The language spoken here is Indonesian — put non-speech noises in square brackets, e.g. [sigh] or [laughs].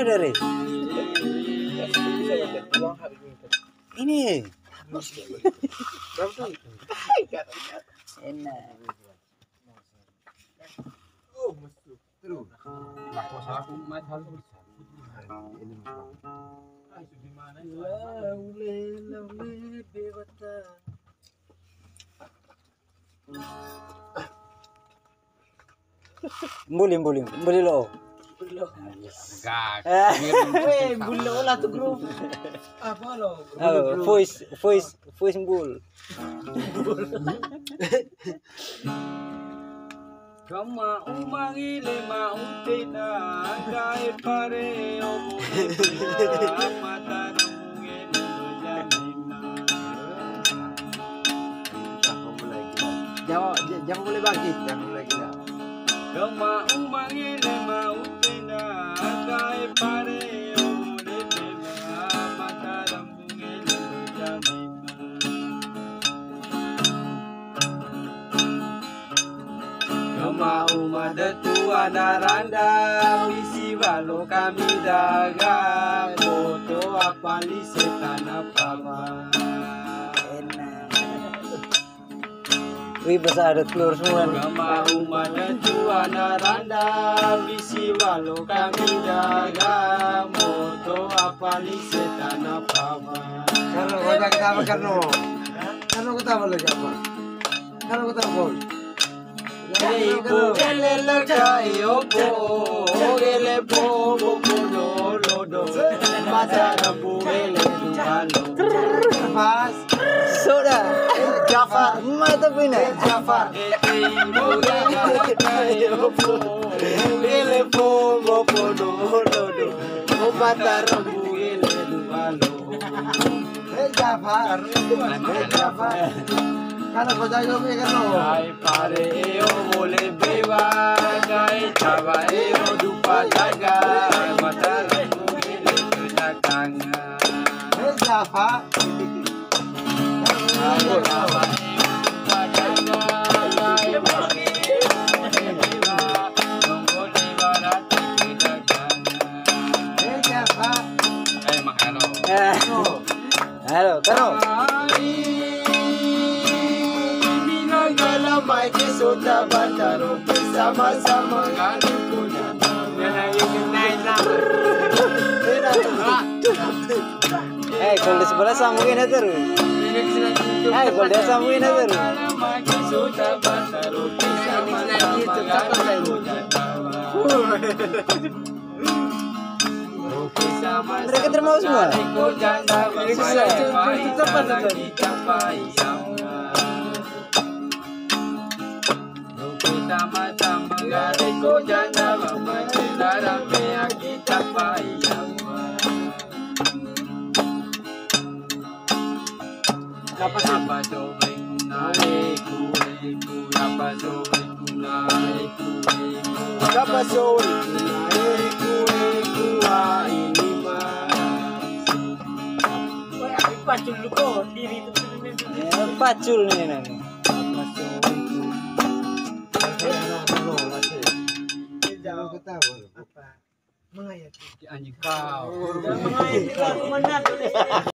udah Re. Ini. Enak. Boleh, boleh, boleh lo. Eh, [laughs] bulo lah tuh grup. Apa lo? Voice, voice, voice bull. [laughs] Kama umangile mautina kai pare omuna matara mungene jamina Jangan jangan boleh bangkit, jangan boleh gila. Naranda Wisi walo kami daga Moto apali setana pama Wih, bahasa ada telur semua. nih. Kama umada tua naranda Wisi walo kami daga Moto apali setana pama Karena kota kita apa karena? Karena kota apa lagi apa? Karena kota apa? Ibu ele lega yopo Ele bobo bodo lodo Mata rambu ele dubalo Pas. Sudah. मैं तो भी नहीं Ele fogo podo rodo, o bataro ele dualo. Hey Jafar, hey Jafar, kana bajai jo bhi karo. Ai pare o bole beva, gai chava e o dupa laga, bataro ele tuna kanga. Hey Jafar, hey Jafar. Hello करो माइके सोता बंदरो पे समा समा गाने को ना ना Eh, kalau di sebelah sambungin aja terus. Eh, kalau dia sambungin aja terus. Hahaha. Mereka terima semua. Sama-sama gare ko janda bapak Lara mea kita payama Apa apa sobre kunai kue ku apa sobre kunai kue ku apa sobre Pacul lu kok diri itu. Pacul nih nanti. apa sobre Jangan ketawa. Apa? Mengayat. anjing kau Mengayat. Mana?